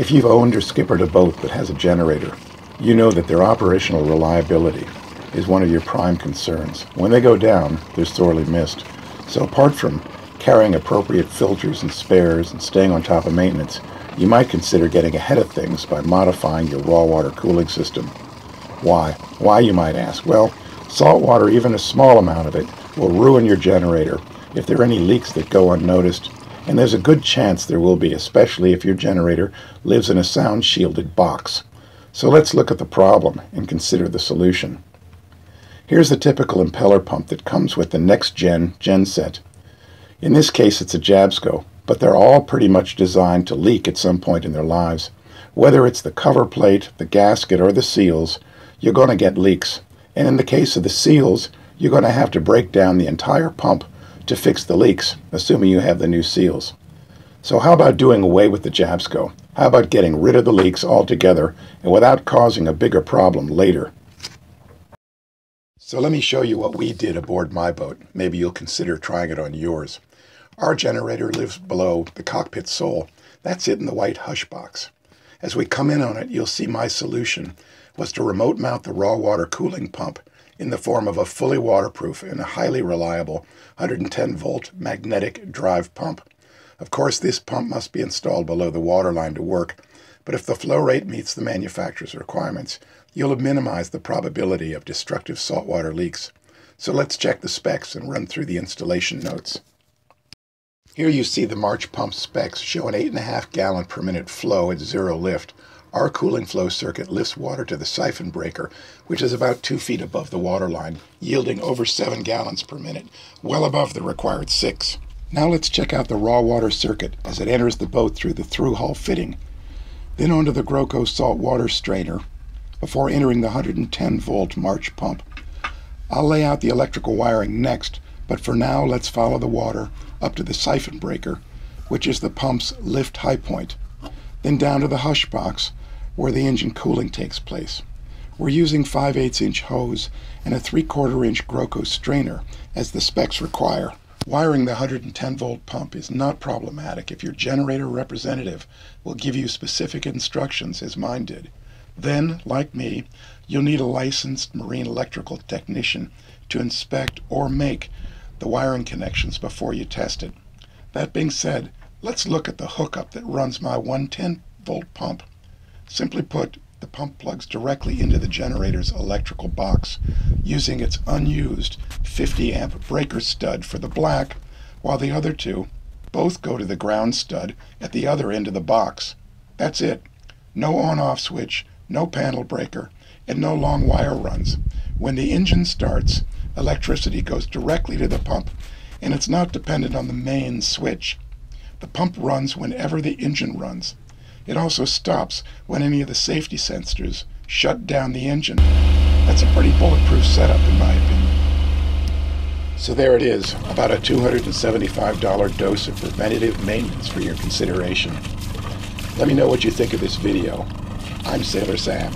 If you've owned or skippered a boat that has a generator, you know that their operational reliability is one of your prime concerns. When they go down, they're sorely missed. So apart from carrying appropriate filters and spares and staying on top of maintenance, you might consider getting ahead of things by modifying your raw water cooling system. Why? Why, you might ask? Well, salt water, even a small amount of it, will ruin your generator if there are any leaks that go unnoticed, and there's a good chance there will be, especially if your generator lives in a sound shielded box. So let's look at the problem and consider the solution. Here's the typical impeller pump that comes with the next gen genset. In this case it's a Jabsco, but they're all pretty much designed to leak at some point in their lives. Whether it's the cover plate, the gasket, or the seals, you're going to get leaks. And in the case of the seals, you're going to have to break down the entire pump to fix the leaks, assuming you have the new seals. So how about doing away with the Jabsco? How about getting rid of the leaks altogether and without causing a bigger problem later? So let me show you what we did aboard my boat. Maybe you'll consider trying it on yours. Our generator lives below the cockpit sole. That's it in the white hush box. As we come in on it, you'll see my solution was to remote mount the raw water cooling pump in the form of a fully waterproof and highly reliable 110 volt magnetic drive pump. Of course, this pump must be installed below the waterline to work, but if the flow rate meets the manufacturer's requirements, you'll have minimized the probability of destructive saltwater leaks. So let's check the specs and run through the installation notes. Here you see the March pump specs show an 8.5 gallon per minute flow at zero lift. Our cooling flow circuit lifts water to the siphon breaker, which is about 2 feet above the water line, yielding over 7 gallons per minute, well above the required 6. Now let's check out the raw water circuit as it enters the boat through the through hull fitting, then onto the Groco salt water strainer, before entering the 110 volt March pump. I'll lay out the electrical wiring next, but for now let's follow the water up to the siphon breaker, which is the pump's lift high point, then down to the hush box where the engine cooling takes place. We're using 5 8 inch hose and a 3 quarter inch Groco strainer as the specs require. Wiring the 110 volt pump is not problematic if your generator representative will give you specific instructions as mine did. Then, like me, you'll need a licensed marine electrical technician to inspect or make the wiring connections before you test it. That being said, let's look at the hookup that runs my 110 volt pump. Simply put, the pump plugs directly into the generator's electrical box using its unused 50 amp breaker stud for the black, while the other two both go to the ground stud at the other end of the box. That's it. No on off switch, no panel breaker, and no long wire runs. When the engine starts, electricity goes directly to the pump, and it's not dependent on the main switch. The pump runs whenever the engine runs. It also stops when any of the safety sensors shut down the engine. That's a pretty bulletproof setup, in my opinion. So there it is, about a $275 dose of preventative maintenance for your consideration. Let me know what you think of this video. I'm Sailor Sam.